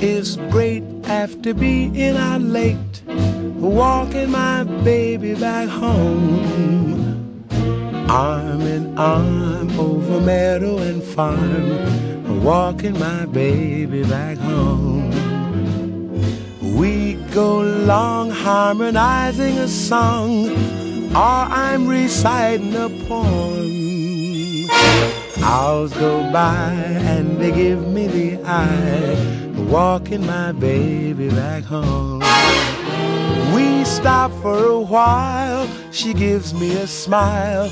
It's great after being out late, walking my baby back home. Arm in arm over meadow and farm, walking my baby back home. We go long harmonizing a song, or I'm reciting a poem. Hours go by and they give me the eye walking my baby back home. We stop for a while, she gives me a smile,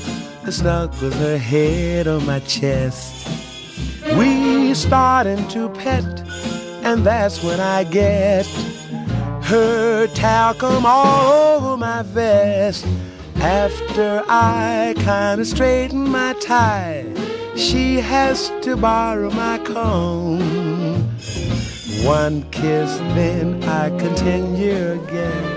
snug with her head on my chest. We starting to pet, and that's when I get her talcum all over my vest. After I kinda straighten my tie, she has to borrow my comb. One kiss, then I continue again.